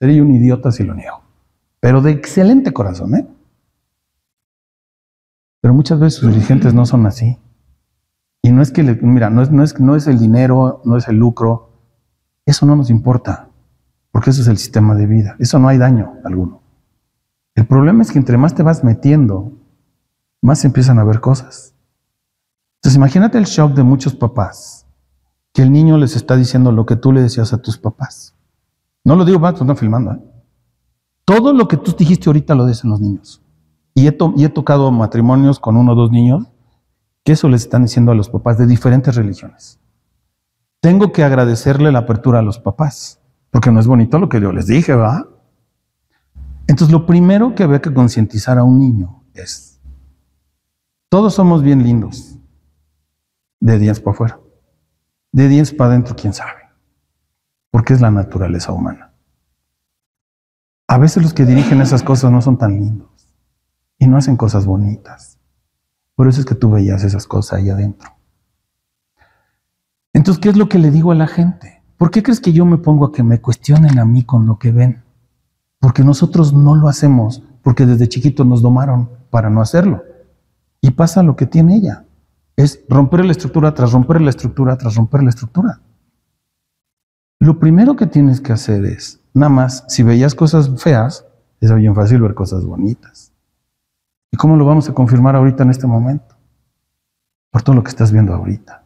Sería un idiota si lo niego. Pero de excelente corazón, ¿eh? Pero muchas veces sus dirigentes no son así. Y no es que, le, mira, no es, no, es, no es el dinero, no es el lucro. Eso no nos importa, porque eso es el sistema de vida. Eso no hay daño alguno. El problema es que entre más te vas metiendo, más empiezan a ver cosas. Entonces imagínate el shock de muchos papás, que el niño les está diciendo lo que tú le decías a tus papás. No lo digo, más, están filmando. ¿eh? Todo lo que tú dijiste ahorita lo dicen los niños. Y he, y he tocado matrimonios con uno o dos niños que eso les están diciendo a los papás de diferentes religiones. Tengo que agradecerle la apertura a los papás, porque no es bonito lo que yo les dije, ¿va? Entonces, lo primero que había que concientizar a un niño es, todos somos bien lindos, de dientes para afuera, de dientes para adentro, quién sabe, porque es la naturaleza humana. A veces los que dirigen esas cosas no son tan lindos y no hacen cosas bonitas. Por eso es que tú veías esas cosas ahí adentro. Entonces, ¿qué es lo que le digo a la gente? ¿Por qué crees que yo me pongo a que me cuestionen a mí con lo que ven? Porque nosotros no lo hacemos, porque desde chiquitos nos domaron para no hacerlo. Y pasa lo que tiene ella. Es romper la estructura tras romper la estructura tras romper la estructura. Lo primero que tienes que hacer es, nada más, si veías cosas feas, es bien fácil ver cosas bonitas. ¿Y cómo lo vamos a confirmar ahorita en este momento? Por todo lo que estás viendo ahorita.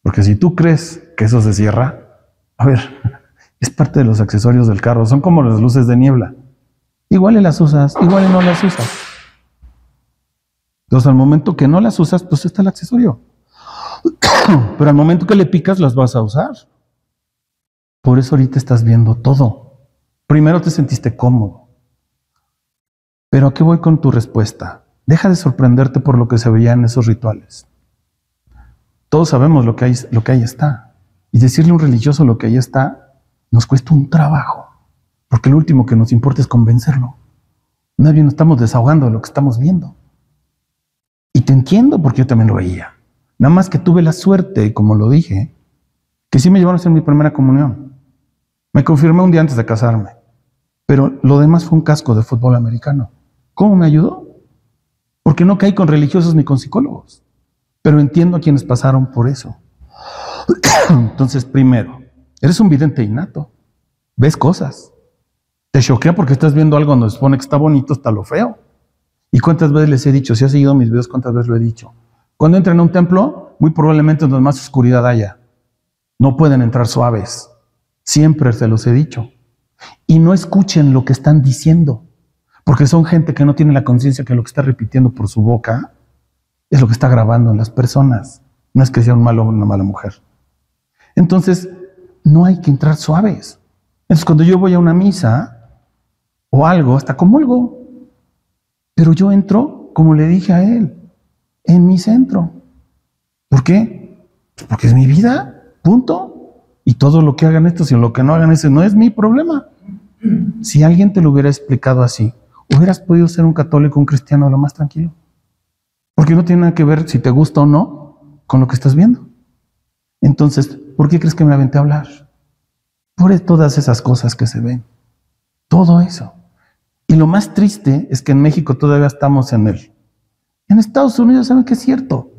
Porque si tú crees que eso se cierra, a ver, es parte de los accesorios del carro, son como las luces de niebla. Igual y las usas, igual no las usas. Entonces al momento que no las usas, pues está el accesorio. Pero al momento que le picas, las vas a usar. Por eso ahorita estás viendo todo. Primero te sentiste cómodo. Pero ¿a qué voy con tu respuesta? Deja de sorprenderte por lo que se veía en esos rituales. Todos sabemos lo que hay, lo que ahí está. Y decirle a un religioso lo que ahí está nos cuesta un trabajo, porque lo último que nos importa es convencerlo. Nadie nos estamos desahogando de lo que estamos viendo. Y te entiendo porque yo también lo veía. Nada más que tuve la suerte, como lo dije, que sí me llevaron a hacer mi primera comunión. Me confirmé un día antes de casarme. Pero lo demás fue un casco de fútbol americano. ¿Cómo me ayudó? Porque no caí con religiosos ni con psicólogos. Pero entiendo a quienes pasaron por eso. Entonces, primero, Eres un vidente innato. Ves cosas. Te choquea porque estás viendo algo donde se supone que está bonito hasta lo feo. ¿Y cuántas veces les he dicho? Si has seguido mis videos, ¿cuántas veces lo he dicho? Cuando entran a un templo, muy probablemente donde más oscuridad haya. No pueden entrar suaves. Siempre se los he dicho. Y no escuchen lo que están diciendo. Porque son gente que no tiene la conciencia que lo que está repitiendo por su boca es lo que está grabando en las personas. No es que sea un malo o una mala mujer. Entonces, no hay que entrar suaves. Entonces, cuando yo voy a una misa o algo, hasta comulgo. Pero yo entro, como le dije a él, en mi centro. ¿Por qué? Pues porque es mi vida, punto. Y todo lo que hagan estos y lo que no hagan ese no es mi problema. Si alguien te lo hubiera explicado así, hubieras podido ser un católico, un cristiano, lo más tranquilo. Porque no tiene nada que ver si te gusta o no con lo que estás viendo. Entonces, ¿Por qué crees que me aventé a hablar? Por todas esas cosas que se ven. Todo eso. Y lo más triste es que en México todavía estamos en él. En Estados Unidos saben que es cierto.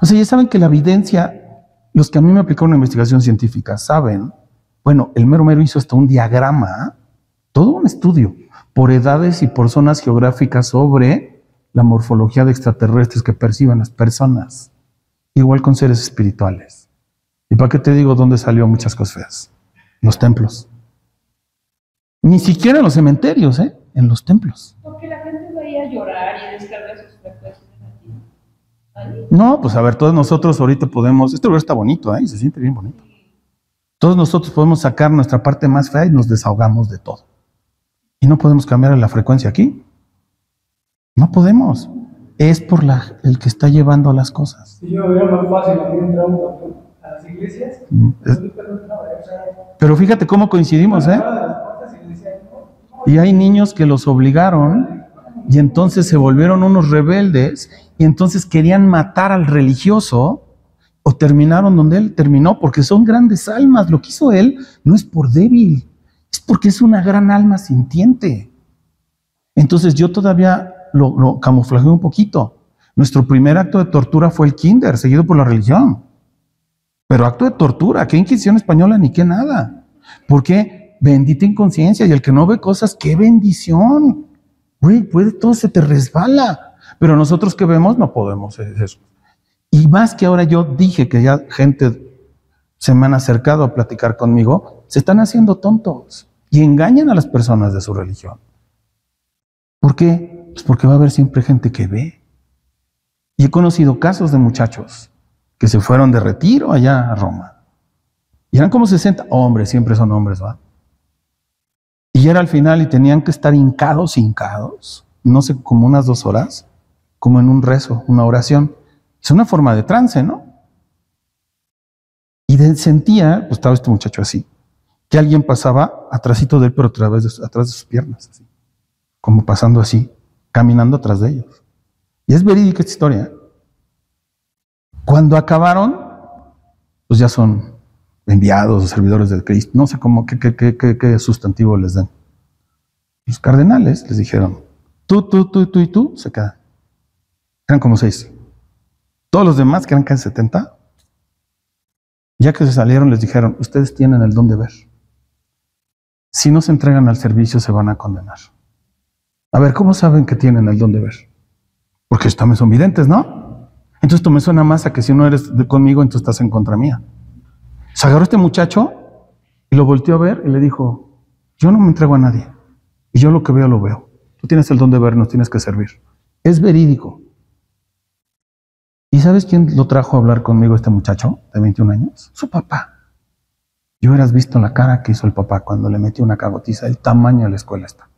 O sea, ya saben que la evidencia, los que a mí me aplicaron una investigación científica saben, bueno, el mero mero hizo hasta un diagrama, todo un estudio, por edades y por zonas geográficas sobre la morfología de extraterrestres que perciben las personas, igual con seres espirituales. ¿Y para qué te digo dónde salió muchas cosas feas? Los templos. Ni siquiera en los cementerios, ¿eh? En los templos. Porque la gente va a llorar y descargar sus. No, pues a ver, todos nosotros ahorita podemos, este lugar está bonito, ¿eh? Se siente bien bonito. Todos nosotros podemos sacar nuestra parte más fea y nos desahogamos de todo. Y no podemos cambiar la frecuencia aquí. No podemos. Es por la, el que está llevando las cosas. Si yo veo más fácil aquí entrar un iglesias. Pero fíjate cómo coincidimos, ¿eh? Y hay niños que los obligaron y entonces se volvieron unos rebeldes y entonces querían matar al religioso o terminaron donde él terminó porque son grandes almas. Lo que hizo él no es por débil, Es porque es una gran alma sintiente. Entonces yo todavía lo, lo camuflajeé un poquito. Nuestro primer acto de tortura fue el kinder, seguido por la religión. Pero acto de tortura, ¿qué Inquisición española ni qué nada? ¿Por qué? Bendita inconsciencia y el que no ve cosas, qué bendición. Güey, todo se te resbala. Pero nosotros que vemos no podemos eso. Y más que ahora yo dije que ya gente se me han acercado a platicar conmigo, se están haciendo tontos y engañan a las personas de su religión. ¿Por qué? Pues porque va a haber siempre gente que ve. Y he conocido casos de muchachos que se fueron de retiro allá a Roma. Y eran como 60 hombres, siempre son hombres, ¿va? Y era al final y tenían que estar hincados, hincados, no sé, como unas dos horas, como en un rezo, una oración. Es una forma de trance, ¿no? Y sentía, pues estaba este muchacho así, que alguien pasaba atrásito de él, pero a través de, atrás de sus piernas, así, como pasando así, caminando atrás de ellos. Y es verídica esta historia. Cuando acabaron, pues ya son enviados o servidores de Cristo. No sé cómo, qué, qué, sustantivo les den. Los cardenales les dijeron, tú, tú, tú, tú y tú, se quedan. Eran como seis. Todos los demás, que eran casi 70, ya que se salieron, les dijeron, ustedes tienen el don de ver. Si no se entregan al servicio, se van a condenar. A ver, ¿cómo saben que tienen el don de ver? Porque también son videntes, ¿no? Entonces esto me suena más a que si no eres de conmigo, entonces estás en contra mía. Se agarró este muchacho y lo volteó a ver y le dijo, yo no me entrego a nadie. Y yo lo que veo, lo veo. Tú tienes el don de ver, nos tienes que servir. Es verídico. ¿Y sabes quién lo trajo a hablar conmigo este muchacho de 21 años? Su papá. Yo hubieras visto la cara que hizo el papá cuando le metió una cagotiza, el tamaño de la escuela está.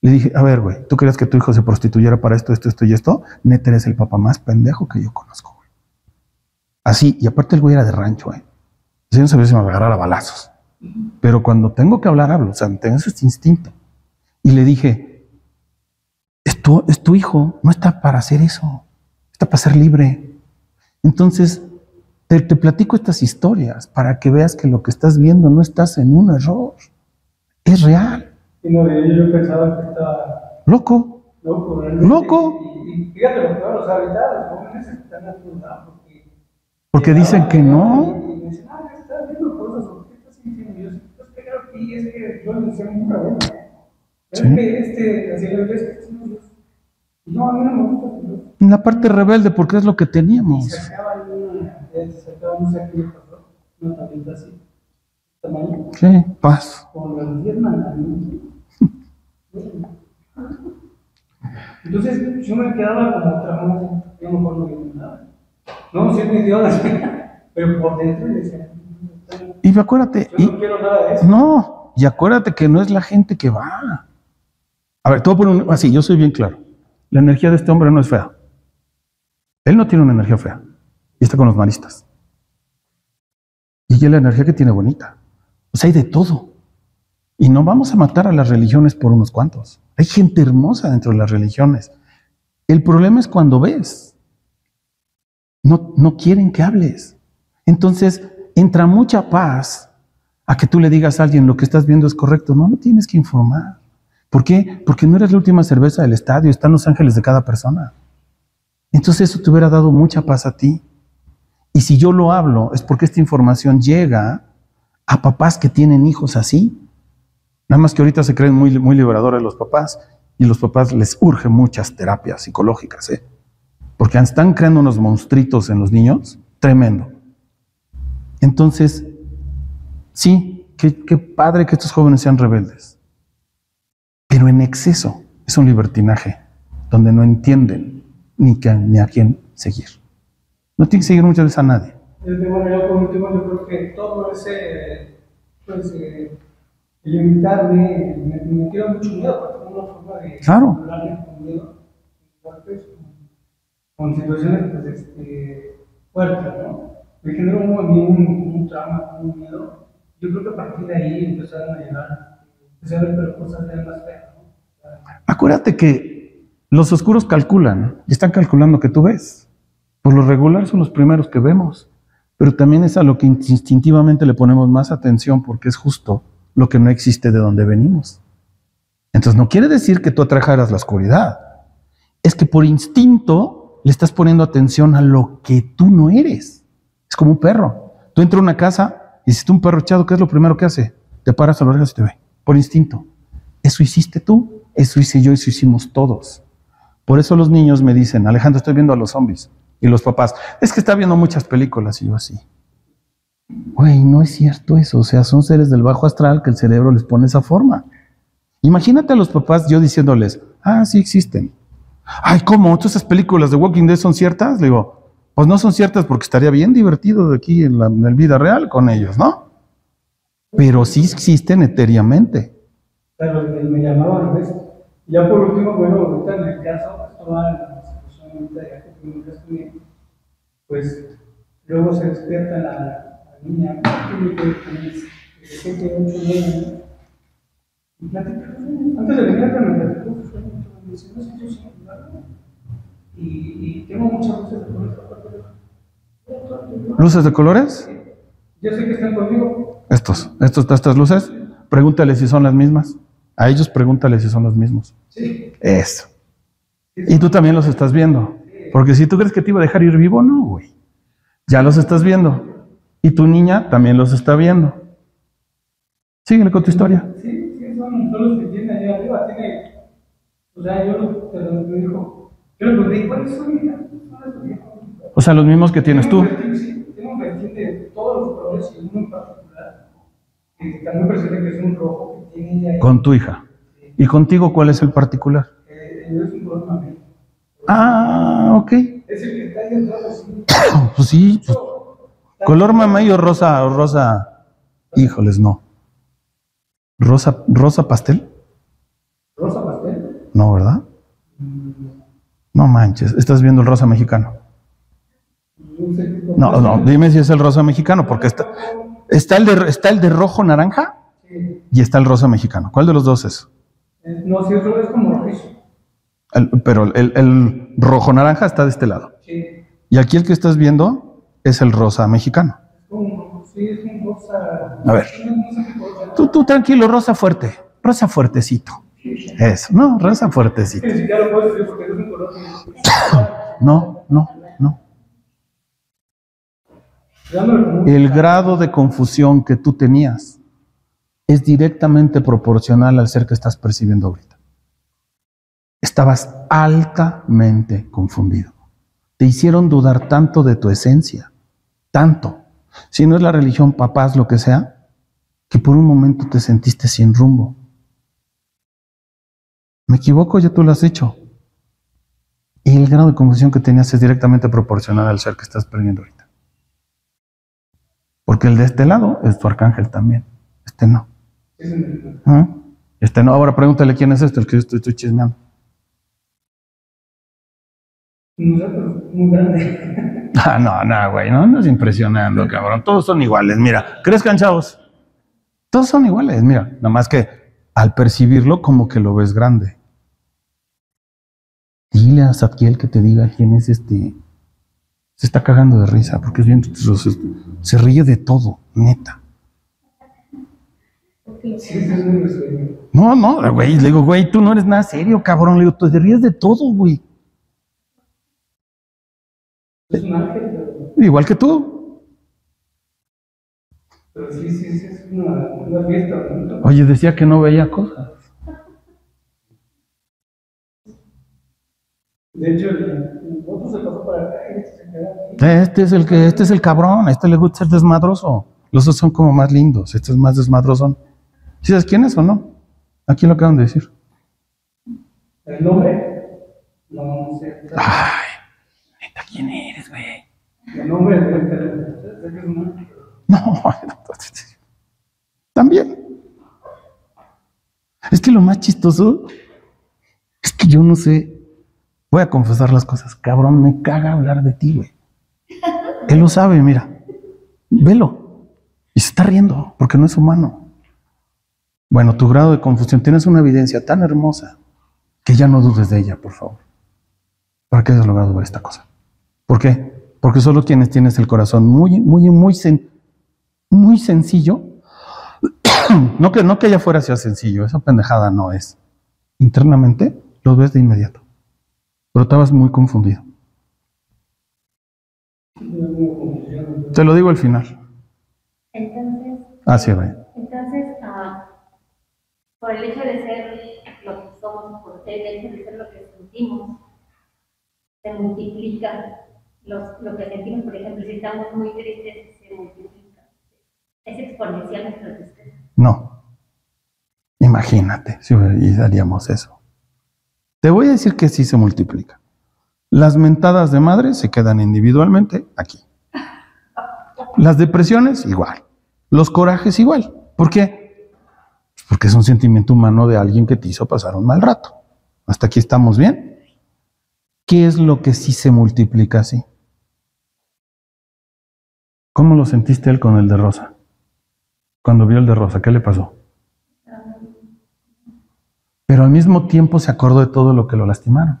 Le dije, a ver, güey, ¿tú crees que tu hijo se prostituyera para esto, esto, esto y esto? Neta, eres el papá más pendejo que yo conozco, güey. Así, y aparte el güey era de rancho, güey. Yo no sabía si me agarrara balazos. Pero cuando tengo que hablar, hablo. O sea, tengo ese instinto. Y le dije, es tu, es tu hijo, no está para hacer eso. Está para ser libre. Entonces, te, te platico estas historias para que veas que lo que estás viendo no estás en un error. Es real. Y no, yo, pensaba que estaba Loco. loco. realmente. Loco. Y, y fíjate lo que van a ahorita, los jóvenes están asustados porque... Porque dicen que no. Y, y dicen, ah, estás viendo cosas, ¿o qué estás sintiendo? Yo, pues que creo que es que yo le decía muy cabrón. Es que este, así lo ves. No, a mí no me gusta Dios. En la parte rebelde, porque es lo que teníamos. se acaba en una, eh, se acaba, le una así, tamaño, Sí, paz. con los 10 mandamientos. Entonces yo me quedaba como tramado, yo mejor no digo nada. No, sí es mi Dios, pero por dentro decía, Y acuérdate, yo y, no quiero nada de eso. no, y acuérdate que no es la gente que va. A ver, a poner un- así, yo soy bien claro. La energía de este hombre no es fea. Él no tiene una energía fea. Y está con los maristas. Y es la energía que tiene bonita. O sea, hay de todo. Y no vamos a matar a las religiones por unos cuantos. Hay gente hermosa dentro de las religiones. El problema es cuando ves. No, no quieren que hables. Entonces entra mucha paz a que tú le digas a alguien lo que estás viendo es correcto. No, no tienes que informar. ¿Por qué? Porque no eres la última cerveza del estadio, están los ángeles de cada persona. Entonces eso te hubiera dado mucha paz a ti. Y si yo lo hablo, es porque esta información llega a papás que tienen hijos así. Nada más que ahorita se creen muy, muy liberadores los papás y los papás les urge muchas terapias psicológicas, ¿eh? porque están creando unos monstruitos en los niños, tremendo. Entonces, sí, qué, qué padre que estos jóvenes sean rebeldes, pero en exceso es un libertinaje donde no entienden ni, que- ni a quién seguir. No tienen que seguir muchas veces a nadie. Bueno, yo por último, yo creo que todo ese, pues, eh, el invitarme, me, me dio mucho miedo, porque fue una forma de Claro. hablarle con miedo, pues, con situaciones, pues, este, fuertes, ¿no? Me generó un, un, un trauma, un miedo. Yo creo que a partir de ahí empezaron a llegar, empecé a ver cosas eran más feas, Acuérdate que los oscuros calculan y están calculando que tú ves. Por lo regular son los primeros que vemos, pero también es a lo que instintivamente le ponemos más atención porque es justo lo que no existe de donde venimos. Entonces no quiere decir que tú atrajeras la oscuridad. Es que por instinto le estás poniendo atención a lo que tú no eres. Es como un perro. Tú entras a una casa y si un perro echado, ¿qué es lo primero que hace? Te paras a los y te ve. Por instinto. Eso hiciste tú, eso hice yo, eso hicimos todos. Por eso los niños me dicen, Alejandro, estoy viendo a los zombies. Y los papás, es que está viendo muchas películas. Y yo así. Güey, no es cierto eso. O sea, son seres del bajo astral que el cerebro les pone esa forma. Imagínate a los papás yo diciéndoles, ah, sí existen. Ay, ¿cómo? ¿Todas esas películas de Walking Dead son ciertas? Le digo, pues no son ciertas porque estaría bien divertido de aquí en la, vida real con ellos, ¿no? Pero sí existen etéreamente. Pero me llamaban, Ya por último, bueno, ahorita en el caso, toda la situación de que pues luego se despierta la, la niña, que tiene 7, 8, 9 años antes de venir acá me platicó y, y tengo muchas luces de colores. ¿Luces de colores? Yo sé que están conmigo. Estos, estos, estas luces, pregúntale si son las mismas. A ellos pregúntale si son los mismos. Sí. Eso. Y tú también los estás viendo. Porque si tú crees que te iba a dejar ir vivo, no, güey. Ya los estás viendo. Y tu niña también los está viendo. Síguele con tu historia. Sí son, los que tiene ahí arriba. Tiene, o sea, yo lo, te lo dijo. Yo le pregunté, ¿cuáles son? O sea, los mismos que tienes tú. Sí, tengo un perfil de todos los colores y uno en particular. Que también presente que es un rojo Con tu hija. ¿Y contigo cuál es el particular? Ah, ok. Es el que está ahí pues sí. Pues, color mamey o rosa, o rosa. Híjoles, no. ¿Rosa, rosa pastel? ¿Rosa pastel? No, ¿verdad? No manches, estás viendo el rosa mexicano. No, no, dime si es el rosa mexicano, porque está, está, el, de, está el de rojo naranja y está el rosa mexicano. ¿Cuál de los dos es? No, si rojo es como rojizo. pero el, el, rojo naranja está de este lado. Sí. Y aquí el que estás viendo es el rosa mexicano. Sí, es un rosa. A ver. Tú, tú tranquilo, rosa fuerte, rosa fuertecito. Eso, no, rosa fuertecito. No, no, no. El grado de confusión que tú tenías es directamente proporcional al ser que estás percibiendo ahorita. Estabas altamente confundido. Te hicieron dudar tanto de tu esencia, tanto. Si no es la religión, papás, lo que sea, que por un momento te sentiste sin rumbo. ¿Me equivoco? Ya tú lo has hecho. Y el grado de confusión que tenías es directamente proporcional al ser que estás perdiendo ahorita. Porque el de este lado es tu arcángel también. Este no. ¿Ah? Este no. Ahora pregúntale quién es este, el que yo estoy, estoy chismeando. Muy grande. Ah, no, no, güey, no andas impresionando, cabrón. Todos son iguales. Mira, crezcan, chavos. Todos son iguales, mira, nada más que al percibirlo como que lo ves grande. Dile a Zadkiel que te diga quién es este. Se está cagando de risa porque es bien, se ríe de todo, neta. No, no, güey, le digo, güey, tú no eres nada serio, cabrón. Le digo, tú te ríes de todo, güey. Igual que tú. Pero sí, sí, sí, es una, una fiesta. Oye, decía que no veía cosas. De hecho, el otro se pasó para acá este Este es el que, este es el cabrón, este le gusta ser desmadroso. Los otros son como más lindos, este es más desmadroso. ¿Sí sabes quién es o no? Aquí lo acaban de decir. ¿El nombre? No, no sé. Ay, neta, ¿quién eres, güey? El nombre, no, también. Es que lo más chistoso es que yo no sé. Voy a confesar las cosas. Cabrón, me caga hablar de ti, güey. Él lo sabe, mira. Velo. Y se está riendo porque no es humano. Bueno, tu grado de confusión. Tienes una evidencia tan hermosa que ya no dudes de ella, por favor. ¿Para qué has logrado ver esta cosa? ¿Por qué? Porque solo quienes tienes el corazón muy, muy, muy, muy sencillo, no, que, no que allá afuera sea sencillo, esa pendejada no es. Internamente lo ves de inmediato. Pero estabas muy confundido. Te lo digo al final. Entonces, Ah, sí, Rey. Por el hecho de ser lo que somos, por el hecho de ser lo que sentimos, se multiplica los, lo que sentimos. Por ejemplo, si estamos muy tristes, se multiplica. Es exponencial nuestra tristeza. No. Imagínate si haríamos eso. Te voy a decir que sí se multiplica. Las mentadas de madre se quedan individualmente aquí. Las depresiones igual. Los corajes igual. ¿Por qué? Porque es un sentimiento humano de alguien que te hizo pasar un mal rato. ¿Hasta aquí estamos bien? ¿Qué es lo que sí se multiplica así? ¿Cómo lo sentiste él con el de Rosa? Cuando vio el de Rosa, ¿qué le pasó? Pero al mismo tiempo se acordó de todo lo que lo lastimaron.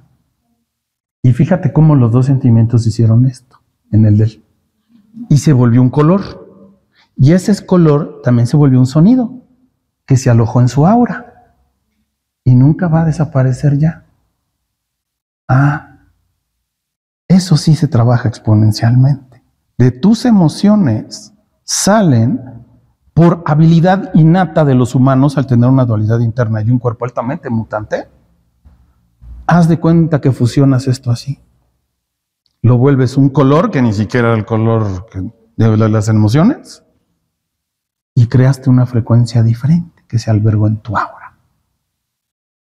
Y fíjate cómo los dos sentimientos hicieron esto en el de él. Y se volvió un color. Y ese color también se volvió un sonido que se alojó en su aura. Y nunca va a desaparecer ya. Ah, eso sí se trabaja exponencialmente. De tus emociones salen por habilidad innata de los humanos al tener una dualidad interna y un cuerpo altamente mutante, haz de cuenta que fusionas esto así. Lo vuelves un color que ni siquiera era el color de las emociones y creaste una frecuencia diferente que se albergó en tu aura.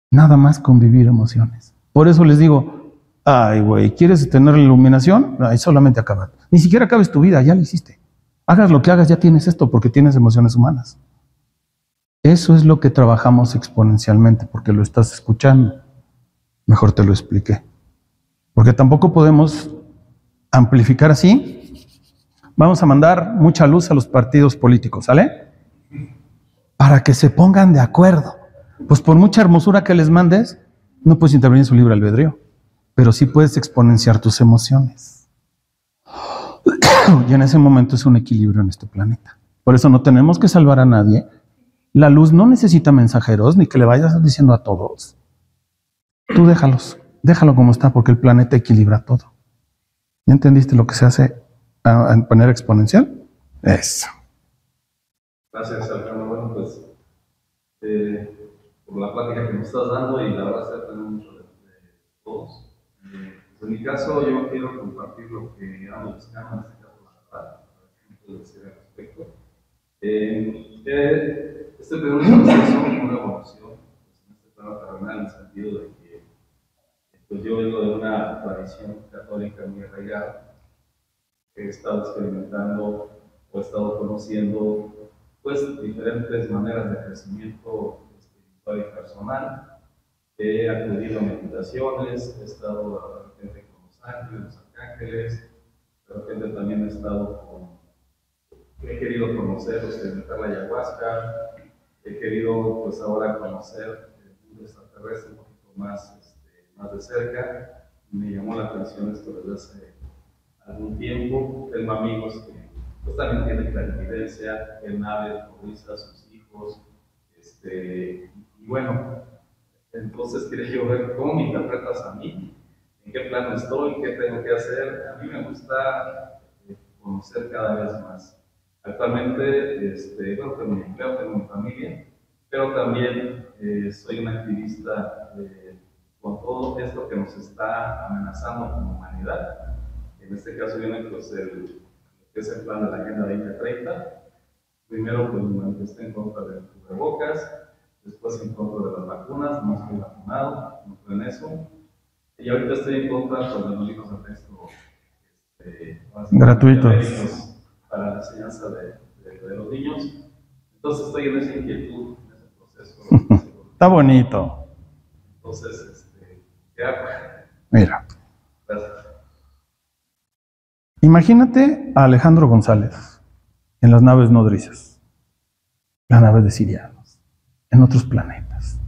Nada más convivir emociones. Por eso les digo, ay güey, ¿quieres tener iluminación? Ay, solamente acaba. Ni siquiera acabes tu vida, ya lo hiciste. Hagas lo que hagas, ya tienes esto porque tienes emociones humanas. Eso es lo que trabajamos exponencialmente porque lo estás escuchando. Mejor te lo expliqué. Porque tampoco podemos amplificar así. Vamos a mandar mucha luz a los partidos políticos, ¿sale? Para que se pongan de acuerdo. Pues por mucha hermosura que les mandes, no puedes intervenir en su libre albedrío, pero sí puedes exponenciar tus emociones. Y en ese momento es un equilibrio en este planeta. Por eso no tenemos que salvar a nadie. La luz no necesita mensajeros ni que le vayas diciendo a todos. Tú déjalos, déjalo como está, porque el planeta equilibra todo. ¿Ya entendiste lo que se hace a manera exponencial? Eso. Gracias, eh, por la plática que nos estás dando y la verdad se aprende mucho de, de todos. Eh, pues en mi caso, yo quiero compartir lo que ando buscando, en este caso, la verdad, a ver qué me puedes decir al respecto. Eh, eh, este primer proceso, una evolución, pues, en este plano terrenal, en el sentido de que pues, yo vengo de una tradición católica muy arraigada, he estado experimentando o he estado conociendo pues diferentes maneras de crecimiento espiritual y personal. He acudido a meditaciones, he estado de repente con los ángeles, los arcángeles, de repente también he estado con, he querido conocer, experimentar la ayahuasca, he querido pues ahora conocer el mundo extraterrestre un poquito más, este, más de cerca. Me llamó la atención esto desde hace algún tiempo. Tengo amigos que pues también tiene clarividencia, el nave a sus hijos, este, y bueno, entonces quería yo ver cómo me interpretas a mí, en qué plano estoy, qué tengo que hacer. A mí me gusta eh, conocer cada vez más. Actualmente, este, bueno, tengo mi empleo, tengo mi familia, pero también eh, soy un activista eh, con todo esto que nos está amenazando como humanidad. En este caso viene pues el que es el plan de la Agenda 2030. Primero, pues me manifesté en contra del cubrebocas, después en contra de las vacunas, no estoy vacunado, no creo en eso. Y ahorita estoy en contra pues, de los libros de texto este, Gratuitos. para la enseñanza de, de- de los niños. Entonces estoy en esa inquietud, en ese proceso. Está bonito. Entonces, este, ¿qué hago? Mira, Gracias. Imagínate a Alejandro González en las naves nodrizas, las naves de sirianos, en otros planetas,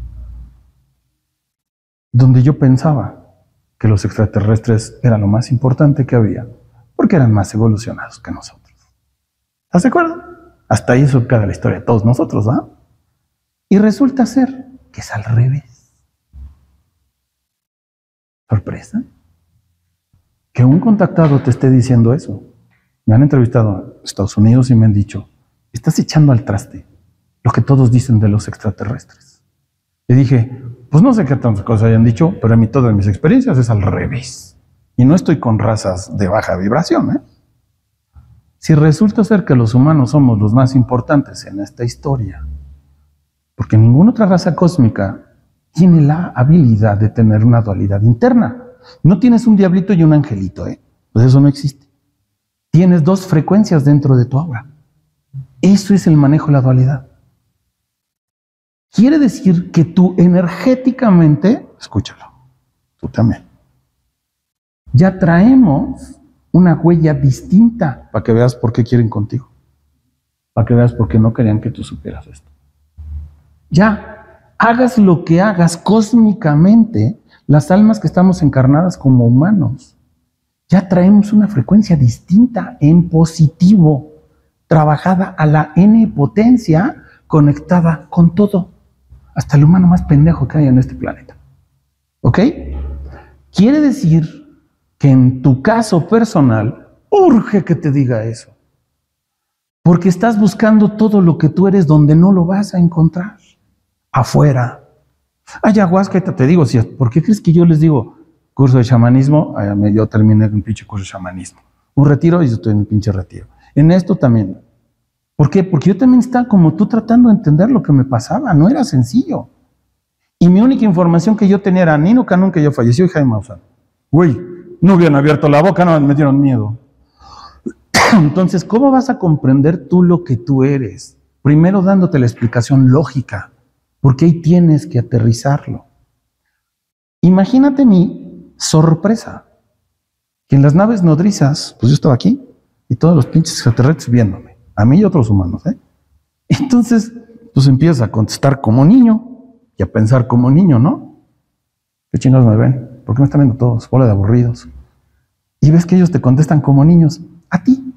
donde yo pensaba que los extraterrestres eran lo más importante que había, porque eran más evolucionados que nosotros. ¿Estás de acuerdo? Hasta ahí queda la historia de todos nosotros, ¿ah? Y resulta ser que es al revés. ¿Sorpresa? Que un contactado te esté diciendo eso. Me han entrevistado en Estados Unidos y me han dicho, estás echando al traste lo que todos dicen de los extraterrestres. Le dije, pues no sé qué tantas cosas hayan dicho, pero a mí todas mis experiencias es al revés. Y no estoy con razas de baja vibración. ¿eh? Si resulta ser que los humanos somos los más importantes en esta historia, porque ninguna otra raza cósmica tiene la habilidad de tener una dualidad interna. No tienes un diablito y un angelito, ¿eh? Pues eso no existe. Tienes dos frecuencias dentro de tu aura. Eso es el manejo de la dualidad. Quiere decir que tú energéticamente, escúchalo, tú también, ya traemos una huella distinta para que veas por qué quieren contigo, para que veas por qué no querían que tú supieras esto. Ya, hagas lo que hagas cósmicamente, las almas que estamos encarnadas como humanos, ya traemos una frecuencia distinta en positivo, trabajada a la n potencia, conectada con todo, hasta el humano más pendejo que hay en este planeta. ¿Ok? Quiere decir que en tu caso personal urge que te diga eso. Porque estás buscando todo lo que tú eres donde no lo vas a encontrar. Afuera. Ayahuasca, te digo, ¿por qué crees que yo les digo curso de chamanismo? Yo terminé un pinche curso de chamanismo. Un retiro y yo estoy en un pinche retiro. En esto también. ¿Por qué? Porque yo también estaba como tú tratando de entender lo que me pasaba. No era sencillo. Y mi única información que yo tenía era Nino Canún, que ya falleció, y Jaime Maussan. Güey, no hubieran abierto la boca, no me dieron miedo. Entonces, ¿cómo vas a comprender tú lo que tú eres? Primero dándote la explicación lógica, porque ahí tienes que aterrizarlo. Imagínate mi sorpresa, que en las naves nodrizas, pues yo estaba aquí y todos los pinches extraterrestres viéndome, a mí y otros humanos, ¿eh? Entonces, pues empiezas a contestar como niño y a pensar como niño, ¿no? ¿Qué chingados me ven? ¿Por qué me están viendo todos? Bola de aburridos. Y ves que ellos te contestan como niños, a ti.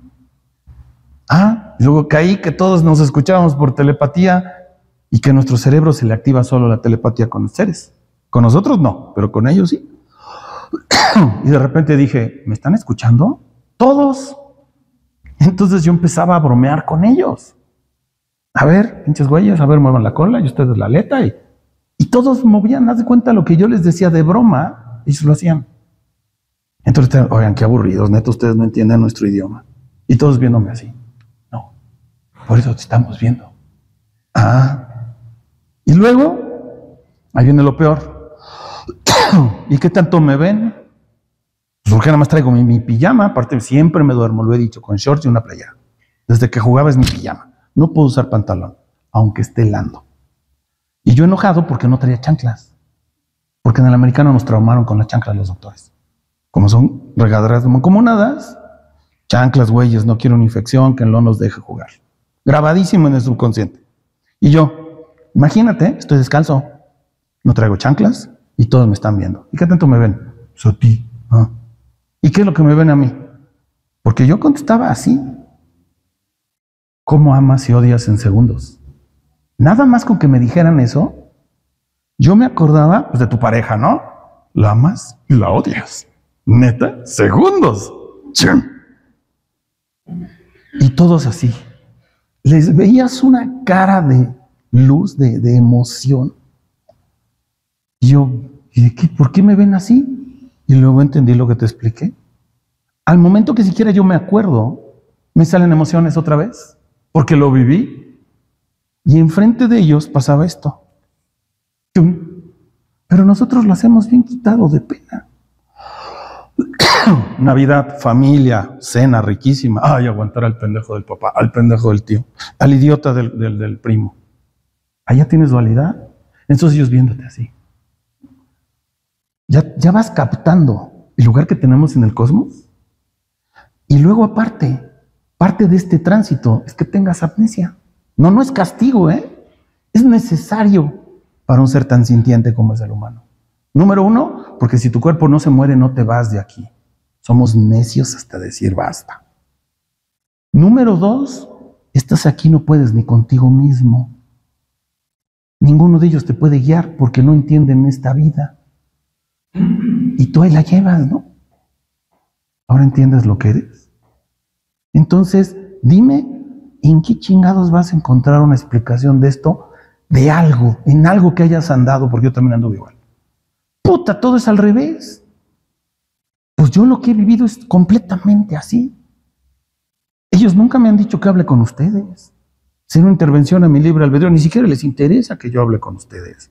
Ah, y luego caí que todos nos escuchábamos por telepatía y que a nuestro cerebro se le activa solo la telepatía con los seres. Con nosotros no, pero con ellos sí. y de repente dije, ¿me están escuchando? Todos. Entonces yo empezaba a bromear con ellos. A ver, pinches güeyes, a ver, muevan la cola y ustedes la aleta. Y, todos movían, haz de cuenta lo que yo les decía de broma, ellos lo hacían. Entonces, oigan, qué aburridos, neto, ustedes no entienden nuestro idioma. Y todos viéndome así. No, por eso te estamos viendo. Ah, y luego, ahí viene lo peor. ¿Y qué tanto me ven? Pues porque nada más traigo mi, pijama, aparte siempre me duermo, lo he dicho, con shorts y una playa. Desde que jugaba es mi pijama. No puedo usar pantalón, aunque esté helando. Y yo enojado porque no traía chanclas. Porque en el americano nos traumaron con las chanclas los doctores. Como son regaderas de mancomunadas, chanclas, güeyes, no quiero una infección, que no nos deje jugar. Grabadísimo en el subconsciente. Y yo, imagínate, estoy descalzo, no traigo chanclas y todos me están viendo. ¿Y qué tanto me ven? Pues ti. Ah. ¿Y qué es lo que me ven a mí? Porque yo contestaba así. ¿Cómo amas y odias en segundos? Nada más con que me dijeran eso, yo me acordaba pues, de tu pareja, ¿no? La amas y la odias. Neta, segundos. Y todos así. Les veías una cara de luz, de, emoción. Y yo, ¿y de qué? ¿Por qué me ven así? Y luego entendí lo que te expliqué. Al momento que siquiera yo me acuerdo, me salen emociones otra vez, porque lo viví. Y enfrente de ellos pasaba esto. Pero nosotros lo hacemos bien quitado de pena. Navidad, familia, cena riquísima. Ay, aguantar al pendejo del papá, al pendejo del tío, al idiota del, primo. Allá tienes dualidad. Entonces ellos viéndote así. Ya, ya vas captando el lugar que tenemos en el cosmos. Y luego aparte, parte de este tránsito es que tengas amnesia. No, no es castigo, ¿eh? Es necesario para un ser tan sintiente como es el humano. Número uno, porque si tu cuerpo no se muere, no te vas de aquí. Somos necios hasta decir basta. Número dos, estás aquí, no puedes ni contigo mismo. Ninguno de ellos te puede guiar porque no entienden esta vida. Y tú ahí la llevas, ¿no? Ahora entiendes lo que eres. Entonces, dime, ¿en qué chingados vas a encontrar una explicación de esto? De algo, en algo que hayas andado, porque yo también ando igual. Puta, todo es al revés. Pues yo lo que he vivido es completamente así. Ellos nunca me han dicho que hable con ustedes. Sin una intervención a mi libre albedrío, ni siquiera les interesa que yo hable con ustedes.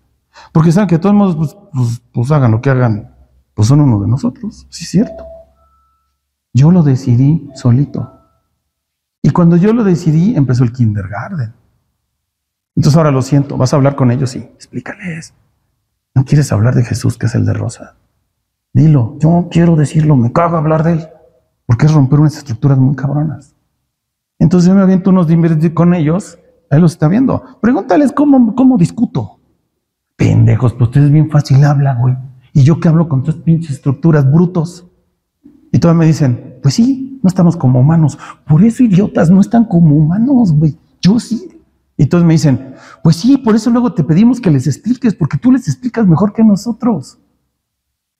Porque saben que de todos modos, pues, pues, pues hagan lo que hagan, pues son uno de nosotros, sí es cierto. Yo lo decidí solito. Y cuando yo lo decidí, empezó el kindergarten. Entonces ahora lo siento, vas a hablar con ellos y explícales. No quieres hablar de Jesús, que es el de Rosa. Dilo, yo quiero decirlo, me cago hablar de él, porque es romper unas estructuras muy cabronas. Entonces yo me aviento unos dimes con ellos, ahí los está viendo. Pregúntales cómo, discuto. Pendejos, pues ustedes bien fácil habla, güey. Y yo que hablo con tus pinches estructuras brutos. Y todos me dicen, pues sí, no estamos como humanos. Por eso idiotas no están como humanos, güey. Yo sí. Y todos me dicen, pues sí, por eso luego te pedimos que les expliques, porque tú les explicas mejor que nosotros.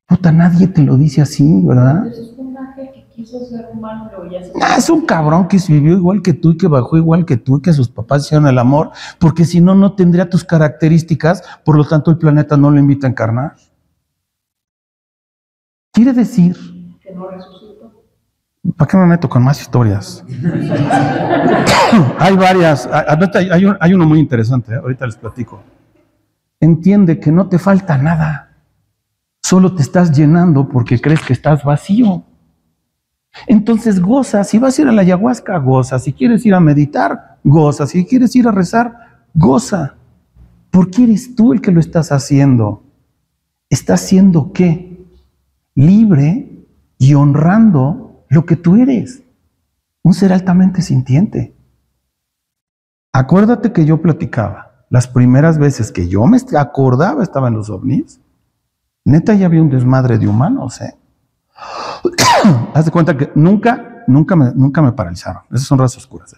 Puta, nadie te lo dice así, ¿verdad? Entonces es un ángel que quiso ser humano, pero ya Ah, es un cabrón que vivió igual que tú y que bajó igual que tú y que sus papás hicieron el amor, porque si no, no tendría tus características, por lo tanto el planeta no lo invita a encarnar. Quiere decir, que no resucitó. ¿para qué me meto con más historias? hay varias, a- a- hay, hay uno muy interesante, ¿eh? ahorita les platico. Entiende que no te falta nada, solo te estás llenando porque crees que estás vacío. Entonces goza, si vas a ir a la ayahuasca, goza, si quieres ir a meditar, goza, si quieres ir a rezar, goza, porque eres tú el que lo estás haciendo. ¿Estás siendo qué? Libre y honrando lo que tú eres, un ser altamente sintiente. Acuérdate que yo platicaba, las primeras veces que yo me acordaba estaba en los ovnis, neta ya había un desmadre de humanos, ¿eh? Haz de cuenta que nunca, nunca me, nunca me paralizaron. Esas son razas oscuras. ¿eh?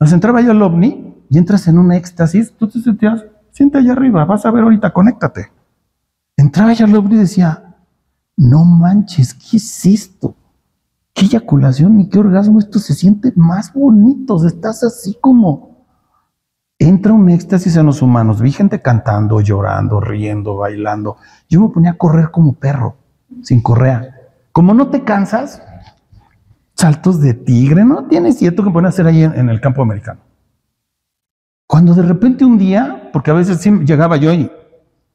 Nos entraba yo al ovni y entras en un éxtasis, tú te sentías, siente allá arriba, vas a ver ahorita, conéctate. Entraba yo al ovni y decía, no manches, ¿qué es esto? ¿Qué eyaculación y qué orgasmo? Esto se siente más bonito, estás así como... Entra un éxtasis en los humanos, vi gente cantando, llorando, riendo, bailando. Yo me ponía a correr como perro, sin correa. Como no te cansas, saltos de tigre, ¿no? Tienes cierto que pueden hacer ahí en, el campo americano. Cuando de repente un día, porque a veces sí llegaba yo y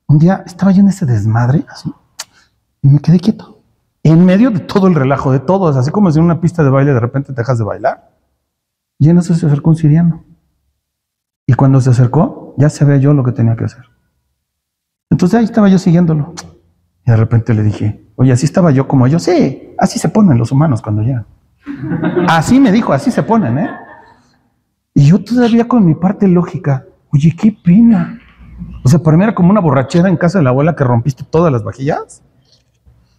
un día estaba yo en ese desmadre, así, y me quedé quieto. En medio de todo el relajo de todos, así como si en una pista de baile de repente te dejas de bailar. Y en eso se acercó un siriano. Y cuando se acercó, ya sabía yo lo que tenía que hacer. Entonces ahí estaba yo siguiéndolo. Y de repente le dije, oye, así estaba yo como yo. Sí, así se ponen los humanos cuando llegan. Así me dijo, así se ponen, ¿eh? Y yo todavía con mi parte lógica, oye, qué pena. O sea, para mí era como una borrachera en casa de la abuela que rompiste todas las vajillas.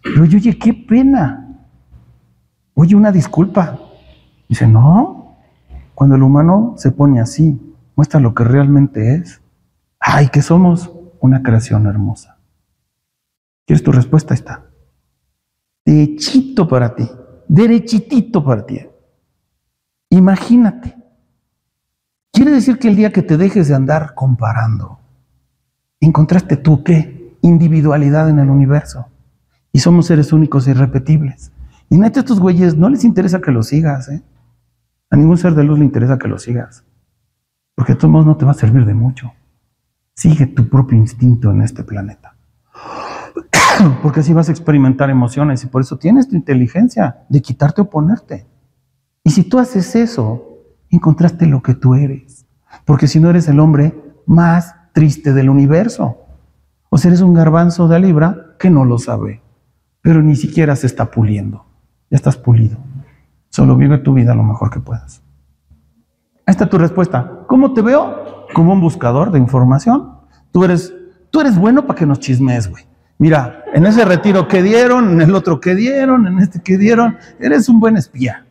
Pero oye, oye, qué pena. Oye, una disculpa. Dice, no, cuando el humano se pone así, muestra lo que realmente es. Ay, que somos una creación hermosa. ¿Quieres tu respuesta? Ahí está. Derechito para ti. Derechitito para ti. Imagínate. Quiere decir que el día que te dejes de andar comparando, encontraste tú qué? Individualidad en el universo. Y somos seres únicos e irrepetibles. Y neta, estos güeyes no les interesa que los sigas, ¿eh? A ningún ser de luz le interesa que los sigas. Porque de todos modos no te va a servir de mucho. Sigue tu propio instinto en este planeta. Porque así vas a experimentar emociones y por eso tienes tu inteligencia de quitarte o ponerte. Y si tú haces eso, encontraste lo que tú eres. Porque si no eres el hombre más triste del universo. O sea, eres un garbanzo de libra que no lo sabe, pero ni siquiera se está puliendo. Ya estás pulido. Solo vive tu vida lo mejor que puedas. Ahí está tu respuesta. ¿Cómo te veo? Como un buscador de información. Tú eres, tú eres bueno para que nos chismes, güey. Mira, en ese retiro que dieron, en el otro que dieron, en este que dieron, eres un buen espía.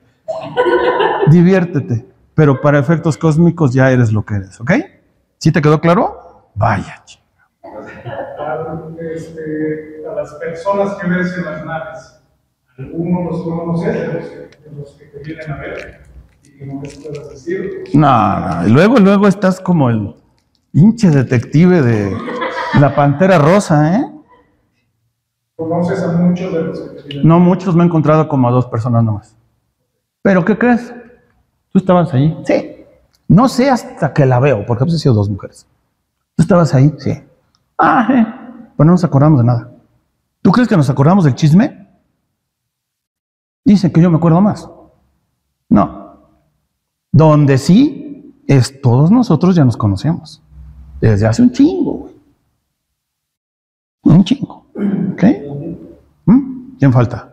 Diviértete, pero para efectos cósmicos ya eres lo que eres, ¿ok? ¿Sí te quedó claro? Vaya, chica. A, este, a las personas que ves en las naves, algunos los conoces de los, que- de los que te vienen a ver y que no les puedas decir. No, no. Y luego, luego estás como el hinche detective de la pantera rosa, ¿eh? Conoces a muchos de los que te vienen No muchos me he encontrado como a dos personas nomás. ¿Pero qué crees? ¿Tú estabas ahí? Sí. No sé hasta que la veo, porque a veces he sido dos mujeres. ¿Tú estabas ahí? Sí. Ah, eh. Pues no nos acordamos de nada. ¿Tú crees que nos acordamos del chisme? Dicen que yo me acuerdo más. No. Donde sí es todos nosotros ya nos conocemos. Desde hace un chingo, güey. Un chingo. ¿Quién falta?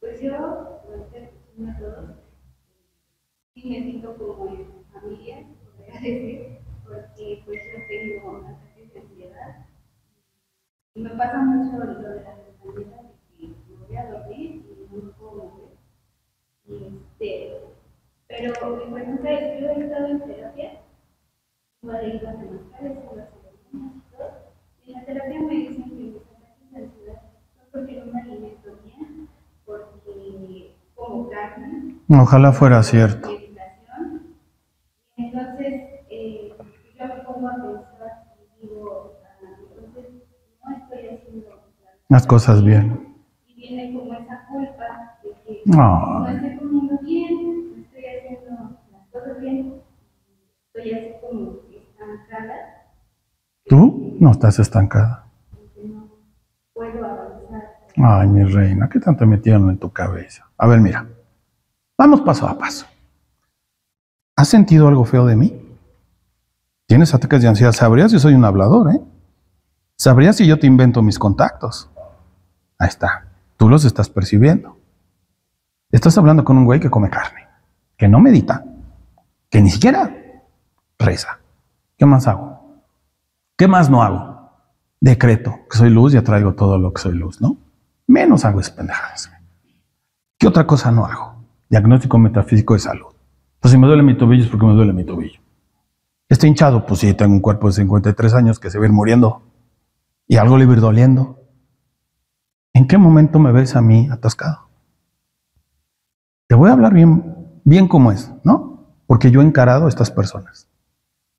Pues yo, a todos, sí me siento como en familia, podría decir, porque pues yo tengo ataques de ansiedad. Y me pasa mucho lo de las de que me voy a dormir y no me puedo mover. Y este, pero pregunta es, yo he estado en terapia, igual he ido a semestrales, he ido a y y en la terapia me dicen que de ansiedad son porque no me alimento bien, porque como carne, Ojalá fuera cierto. Entonces, eh, yo me pongo a pensar y digo, entonces no estoy haciendo Las cosas bien. Y viene como esa culpa de que Ah. no estoy comiendo bien, no estoy haciendo las cosas bien, estoy así como estancada, ¿Tú? No estás estancada. Ay, mi reina, ¿qué tanto metieron en tu cabeza? A ver, mira. Vamos paso a paso. ¿Has sentido algo feo de mí? ¿Tienes ataques de ansiedad? ¿Sabrías si soy un hablador, eh? ¿Sabrías si yo te invento mis contactos? Ahí está. Tú los estás percibiendo. Estás hablando con un güey que come carne, que no medita, que ni siquiera reza. ¿Qué más hago? ¿Qué más no hago? Decreto que soy luz y atraigo todo lo que soy luz, ¿no? Menos hago esas pendejadas. ¿Qué otra cosa no hago? Diagnóstico metafísico de salud. Pues si me duele mi tobillo es porque me duele mi tobillo. Estoy hinchado, pues sí, tengo un cuerpo de 53 años que se va a ir muriendo. Y algo le va a ir doliendo. ¿En qué momento me ves a mí atascado? Te voy a hablar bien, bien como es, ¿no? Porque yo he encarado a estas personas.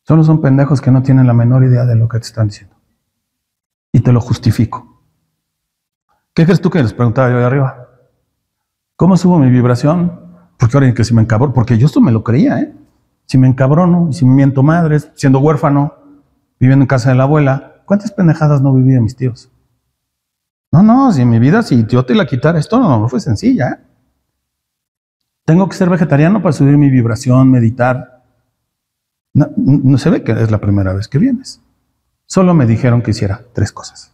Solo son pendejos que no tienen la menor idea de lo que te están diciendo. Y te lo justifico. ¿Qué crees tú que les preguntaba yo de arriba? ¿Cómo subo mi vibración? Porque ahora que si me encabrono, porque yo esto me lo creía, ¿eh? Si me encabrono, si miento madres, siendo huérfano, viviendo en casa de la abuela, ¿cuántas pendejadas no viví de mis tíos? No, no, si mi vida, si yo te la quitara, esto no, no fue sencilla, ¿eh? Tengo que ser vegetariano para subir mi vibración, meditar. No, se ve que es la primera vez que vienes. Solo me dijeron que hiciera tres cosas.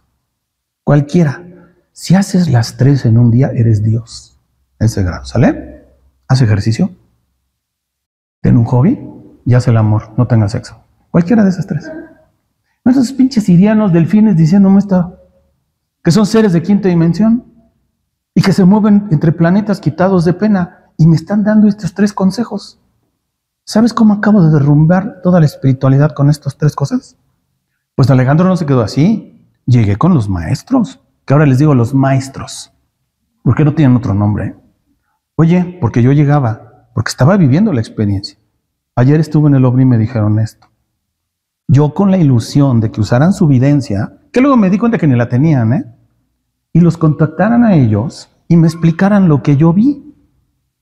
Cualquiera. Si haces las tres en un día, eres Dios. Ese grado, ¿sale? Haz ejercicio. Ten un hobby y haz el amor. No tengas sexo. Cualquiera de esas tres. No esos pinches sirianos, delfines diciéndome esto. Que son seres de quinta dimensión y que se mueven entre planetas quitados de pena y me están dando estos tres consejos. ¿Sabes cómo acabo de derrumbar toda la espiritualidad con estas tres cosas? Pues Alejandro no se quedó así. Llegué con los maestros, que ahora les digo los maestros. ¿Por qué no tienen otro nombre? Oye, porque yo llegaba, porque estaba viviendo la experiencia. Ayer estuve en el OVNI y me dijeron esto. Yo con la ilusión de que usaran su videncia, que luego me di cuenta que ni la tenían, ¿eh? Y los contactaran a ellos y me explicaran lo que yo vi.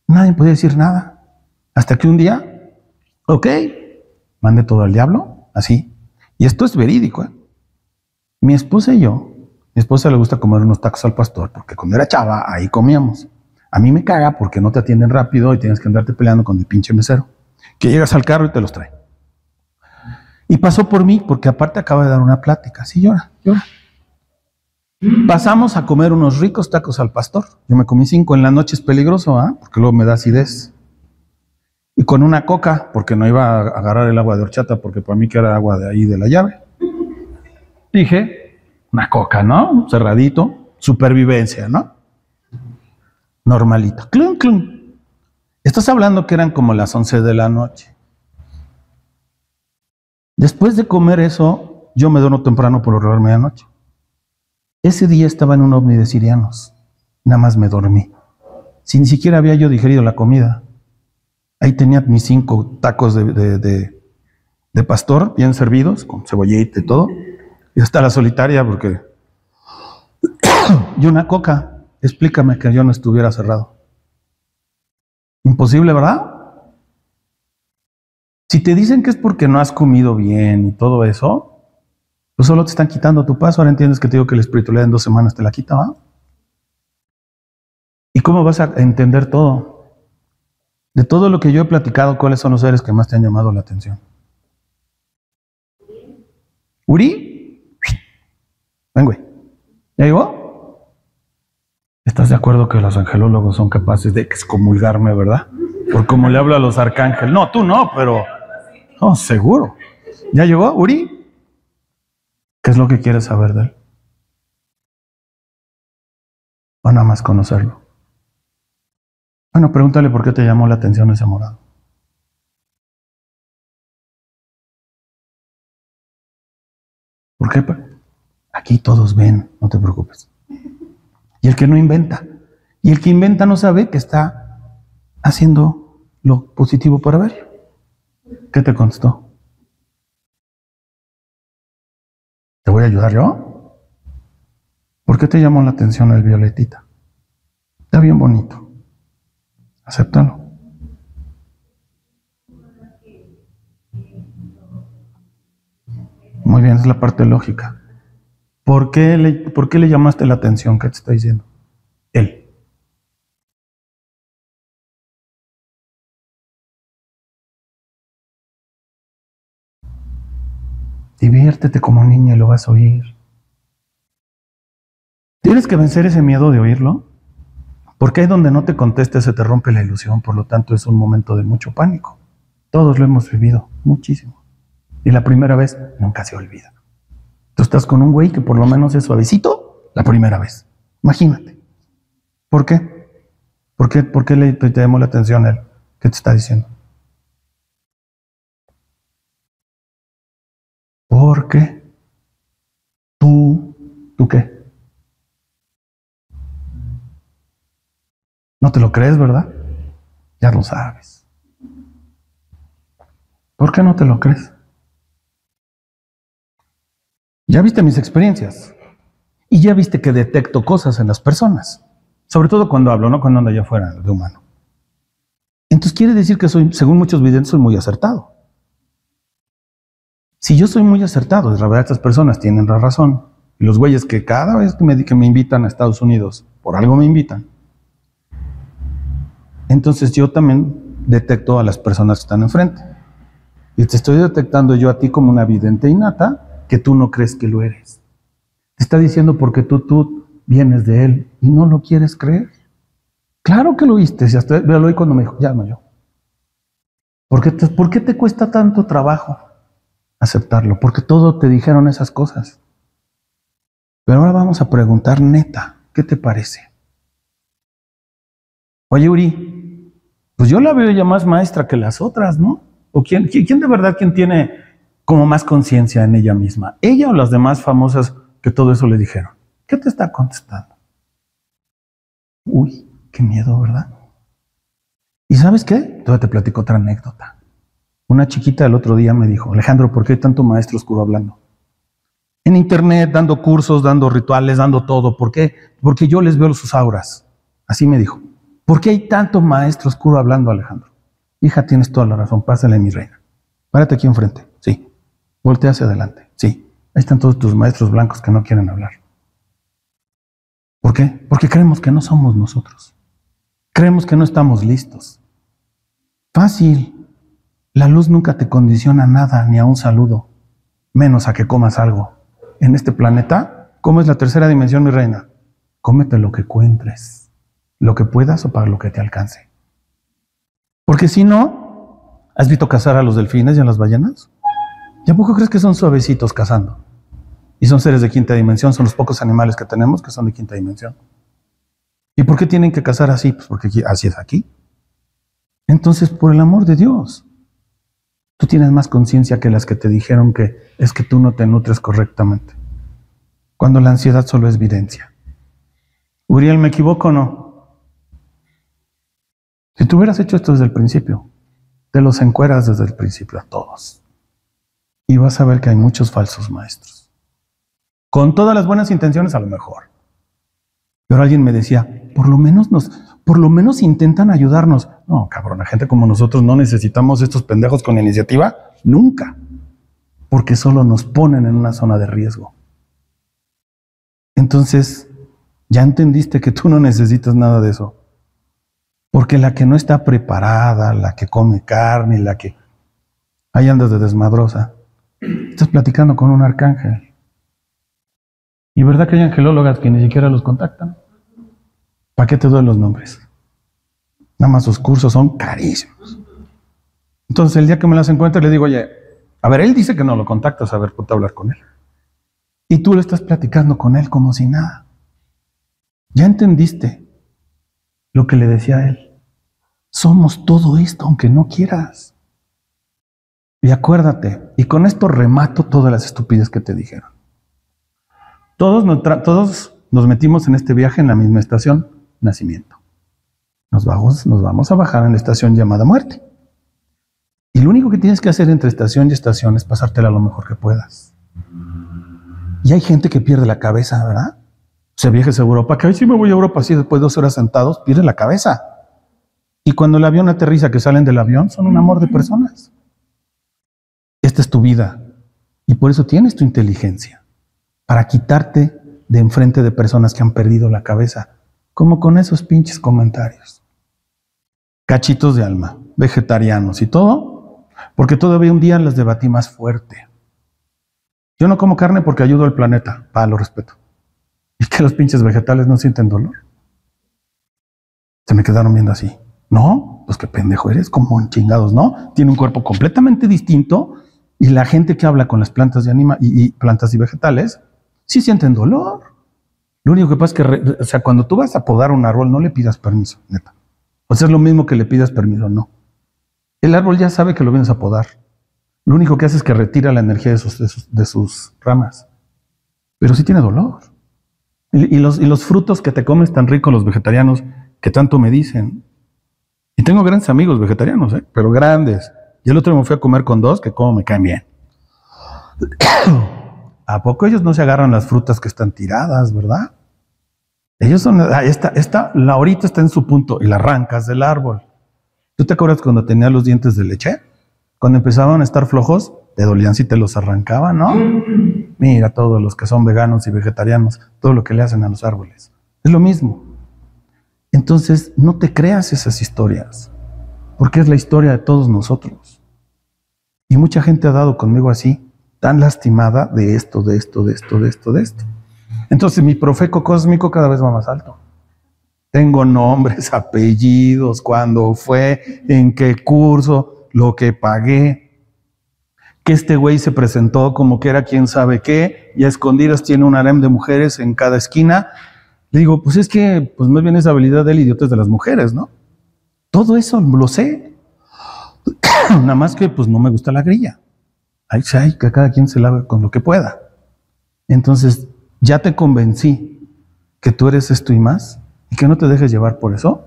Nadie podía decir nada. Hasta que un día, ok, mandé todo al diablo, así. Y esto es verídico. ¿eh? Mi esposa y yo, mi esposa le gusta comer unos tacos al pastor, porque cuando era chava, ahí comíamos. A mí me caga porque no te atienden rápido y tienes que andarte peleando con el pinche mesero. Que llegas al carro y te los trae. Y pasó por mí, porque aparte acaba de dar una plática. Sí, llora, llora. Pasamos a comer unos ricos tacos al pastor. Yo me comí cinco en la noche, es peligroso, ¿ah? porque luego me da acidez. Y con una coca, porque no iba a agarrar el agua de horchata, porque para mí que era agua de ahí de la llave. Dije, una coca, ¿no? Cerradito, supervivencia, ¿no? Normalito. Clun, clun. Estás hablando que eran como las 11 de la noche. Después de comer eso, yo me duermo temprano por horror medianoche. Ese día estaba en un ovni de sirianos. Nada más me dormí. Si ni siquiera había yo digerido la comida. Ahí tenía mis cinco tacos de, de- de- pastor bien servidos, con cebollita y todo. Y hasta la solitaria, porque. y una coca. Explícame que yo no estuviera cerrado. Imposible, ¿verdad? Si te dicen que es porque no has comido bien y todo eso, pues solo te están quitando tu paso. Ahora entiendes que te digo que la espiritualidad en dos semanas te la quita, ¿va? ¿Y cómo vas a entender todo? De todo lo que yo he platicado, ¿cuáles son los seres que más te han llamado la atención? ¿Uri? Ven, güey. ¿Ya llegó? ¿Estás de acuerdo que los angelólogos son capaces de excomulgarme, verdad? Por cómo le hablo a los arcángeles. No, tú no, pero... No, seguro. ¿Ya llegó, Uri? ¿Qué es lo que quieres saber de él? O nada más conocerlo. Bueno, pregúntale por qué te llamó la atención ese morado. ¿Por qué? Aquí todos ven, no te preocupes. Y el que no inventa. Y el que inventa no sabe que está haciendo lo positivo para ver. ¿Qué te contestó? ¿Te voy a ayudar yo? ¿Por qué te llamó la atención el violetita? Está bien bonito. Acéptalo. Muy bien, es la parte lógica. ¿Por qué le, por qué le llamaste la atención? ¿Qué te está diciendo? Él. Diviértete como niña y lo vas a oír. Tienes que vencer ese miedo de oírlo, porque ahí donde no te conteste se te rompe la ilusión, por lo tanto es un momento de mucho pánico. Todos lo hemos vivido, muchísimo. Y la primera vez nunca se olvida. Tú estás con un güey que por lo menos es suavecito la primera vez. Imagínate. ¿Por qué? ¿Por qué, por qué le, te llamó la atención él? ¿Qué te está diciendo? Porque tú, ¿tú qué? No te lo crees, ¿verdad? Ya lo sabes. ¿Por qué no te lo crees? Ya viste mis experiencias y ya viste que detecto cosas en las personas, sobre todo cuando hablo, no cuando ando allá afuera de humano. Entonces quiere decir que soy, según muchos videntes, soy muy acertado. Si yo soy muy acertado, la verdad estas personas tienen la razón. Y los güeyes que cada vez que me, que me invitan a Estados Unidos, por algo me invitan, entonces yo también detecto a las personas que están enfrente. Y te estoy detectando yo a ti como una vidente innata que tú no crees que lo eres. Te está diciendo porque tú, tú vienes de él y no lo quieres creer. Claro que lo oíste, si hasta lo oí cuando me dijo, ya no yo. ¿Por qué, te, ¿Por qué te cuesta tanto trabajo aceptarlo? Porque todo te dijeron esas cosas. Pero ahora vamos a preguntar neta, ¿qué te parece? Oye, Uri, pues yo la veo ya más maestra que las otras, ¿no? ¿O quién, quién, de verdad quién tiene como más conciencia en ella misma? ¿Ella o las demás famosas que todo eso le dijeron? ¿Qué te está contestando? Uy, qué miedo, ¿verdad? ¿Y sabes qué? Todavía te platico otra anécdota. Una chiquita el otro día me dijo, Alejandro, ¿por qué hay tanto maestro oscuro hablando? En internet, dando cursos, dando rituales, dando todo. ¿Por qué? Porque yo les veo sus auras. Así me dijo. ¿Por qué hay tanto maestro oscuro hablando, Alejandro? Hija, tienes toda la razón. Pásale, mi reina. Párate aquí enfrente. Sí. Voltea hacia adelante. Sí. Ahí están todos tus maestros blancos que no quieren hablar. ¿Por qué? Porque creemos que no somos nosotros. Creemos que no estamos listos. Fácil. La luz nunca te condiciona nada, ni a un saludo, menos a que comas algo. En este planeta, ¿cómo es la tercera dimensión, mi reina? Cómete lo que encuentres, lo que puedas o para lo que te alcance. Porque si no, ¿has visto cazar a los delfines y a las ballenas? ¿Y poco crees que son suavecitos cazando? Y son seres de quinta dimensión, son los pocos animales que tenemos que son de quinta dimensión. ¿Y por qué tienen que cazar así? Pues porque aquí- así es aquí. Entonces, por el amor de Dios, Tú tienes más conciencia que las que te dijeron que es que tú no te nutres correctamente. Cuando la ansiedad solo es evidencia. Uriel, ¿me equivoco o no? Si tú hubieras hecho esto desde el principio, te los encueras desde el principio a todos. Y vas a ver que hay muchos falsos maestros. Con todas las buenas intenciones a lo mejor. Pero alguien me decía, por lo menos nos, por lo menos intentan ayudarnos. No, cabrón, la gente como nosotros no necesitamos estos pendejos con iniciativa nunca. Porque solo nos ponen en una zona de riesgo. Entonces, ya entendiste que tú no necesitas nada de eso. Porque la que no está preparada, la que come carne, la que ahí andas de desmadrosa, estás platicando con un arcángel. ¿Y verdad que hay angelólogas que ni siquiera los contactan? ¿Para qué te doy los nombres? Nada más sus cursos son carísimos. Entonces, el día que me las encuentre, le digo, oye, a ver, él dice que no lo contactas, a ver, puedo hablar con él. Y tú le estás platicando con él como si nada. Ya entendiste lo que le decía a él. Somos todo esto, aunque no quieras. Y acuérdate, y con esto remato todas las estupideces que te dijeron. Todos nos, todos nos metimos en este viaje en la misma estación, nacimiento. Nos vamos, nos vamos a bajar en la estación llamada muerte. Y lo único que tienes que hacer entre estación y estación es pasártela lo mejor que puedas. Y hay gente que pierde la cabeza, ¿verdad? Se viajes a Europa, que hoy sí me voy a Europa, así después de dos horas sentados, pierde la cabeza. Y cuando el avión aterriza, que salen del avión, son un amor de personas. Esta es tu vida. Y por eso tienes tu inteligencia. Para quitarte de enfrente de personas que han perdido la cabeza. Como con esos pinches comentarios. Cachitos de alma, vegetarianos y todo. Porque todavía un día las debatí más fuerte. Yo no como carne porque ayudo al planeta. Pa, lo respeto. ¿Y los pinches vegetales no sienten dolor? Se me quedaron viendo así. No, pues qué pendejo eres, como chingados, ¿no? Tiene un cuerpo completamente distinto y la gente que habla con las plantas de anima y, plantas y vegetales sí sienten dolor. Lo único que pasa es que, o sea, cuando tú vas a podar un árbol, no le pidas permiso, neta. O sea, es lo mismo que le pidas permiso, no. El árbol ya sabe que lo vienes a podar. Lo único que hace es que retira la energía de sus, de sus, ramas. Pero sí tiene dolor. Y, los, y los frutos que te comes tan ricos los vegetarianos, que tanto me dicen. Y tengo grandes amigos vegetarianos, ¿eh? pero grandes. Y el otro me fui a comer con dos que como me caen bien. ¿A poco ellos no se agarran las frutas que están tiradas, verdad? Ellos son, ah, esta, esta, la ahorita está en su punto y la arrancas del árbol. ¿Tú te acuerdas cuando tenía los dientes de leche? Cuando empezaban a estar flojos, te dolían si te los arrancaban, ¿no? Mira todos los que son veganos y vegetarianos, todo lo que le hacen a los árboles. Es lo mismo. Entonces, no te creas esas historias, porque es la historia de todos nosotros. Y mucha gente ha dado conmigo así, tan lastimada de esto, de esto, de esto, de esto, de esto. Entonces, mi profeco cósmico cada vez va más alto. Tengo nombres, apellidos, cuándo fue, en qué curso, lo que pagué, que este güey se presentó como que era quien sabe qué, y a escondidas tiene un harem de mujeres en cada esquina. Le digo, pues es que, pues más bien es habilidad del idiota de las mujeres, ¿no? Todo eso lo sé. Nada más que, pues no me gusta la grilla. Ahí hay que cada quien se lave con lo que pueda. Entonces, ya te convencí que tú eres esto y más, y que no te dejes llevar por eso.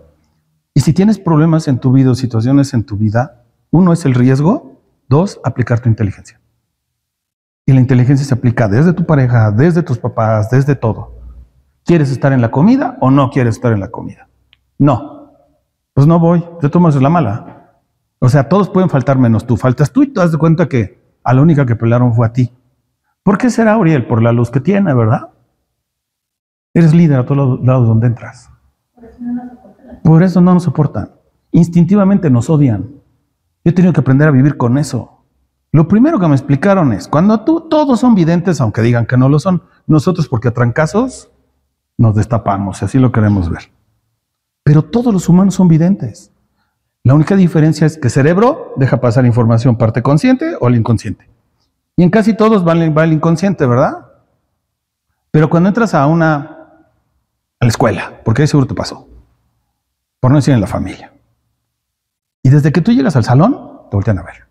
Y si tienes problemas en tu vida o situaciones en tu vida, uno es el riesgo, dos, aplicar tu inteligencia. Y la inteligencia se aplica desde tu pareja, desde tus papás, desde todo. ¿Quieres estar en la comida o no quieres estar en la comida? No. Pues no voy, te tomas la mala. O sea, todos pueden faltar menos tú. Faltas tú y te das cuenta que a la única que pelearon fue a ti. ¿Por qué será Uriel? Por la luz que tiene, ¿verdad? Eres líder a todos los lados donde entras. Por eso no nos soportan. Instintivamente nos odian. Yo he tenido que aprender a vivir con eso. Lo primero que me explicaron es, cuando tú, todos son videntes, aunque digan que no lo son, nosotros porque a trancazos nos destapamos, y así lo queremos ver. Pero todos los humanos son videntes. La única diferencia es que cerebro deja pasar información parte consciente o el inconsciente. Y en casi todos va el, inconsciente, ¿verdad? Pero cuando entras a una, a la escuela, porque ahí seguro te pasó, por no decir en la familia, y desde que tú llegas al salón, te voltean a ver.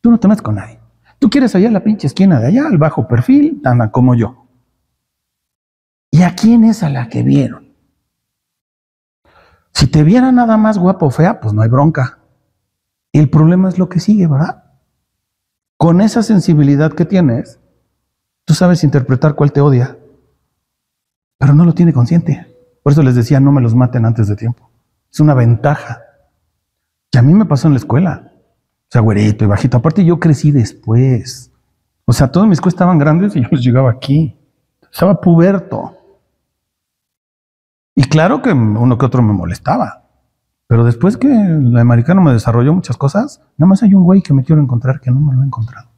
Tú no te metes con nadie. Tú quieres allá la pinche esquina de allá, al bajo perfil, anda como yo. ¿Y a quién es a la que vieron? Si te viera nada más guapo o fea, pues no hay bronca. El problema es lo que sigue, ¿verdad? Con esa sensibilidad que tienes, tú sabes interpretar cuál te odia, pero no lo tiene consciente. Por eso les decía, no me los maten antes de tiempo. Es una ventaja. A mí me pasó en la escuela. O sea, güerito y bajito. Aparte, yo crecí después. O sea, todos mis cosas estaban grandes y yo les llegaba aquí. Estaba puberto. Y claro que uno que otro me molestaba. Pero después que el americano me desarrolló muchas cosas, nada más hay un güey que me quiero encontrar que no me lo he encontrado.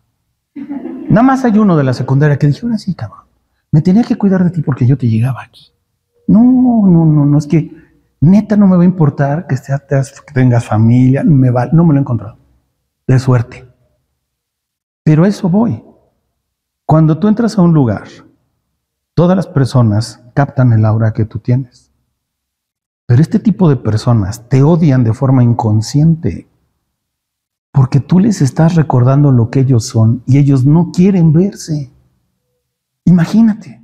Nada más hay uno de la secundaria que dijo, ahora sí, cabrón, me tenía que cuidar de ti porque yo te llegaba aquí. No, no, no, no, es que neta no me va a importar que, seas, que tengas familia, no me lo he encontrado. De suerte. Pero a eso voy. Cuando tú entras a un lugar, todas las personas captan el aura que tú tienes. Pero este tipo de personas te odian de forma inconsciente porque tú les estás recordando lo que ellos son y ellos no quieren verse. Imagínate.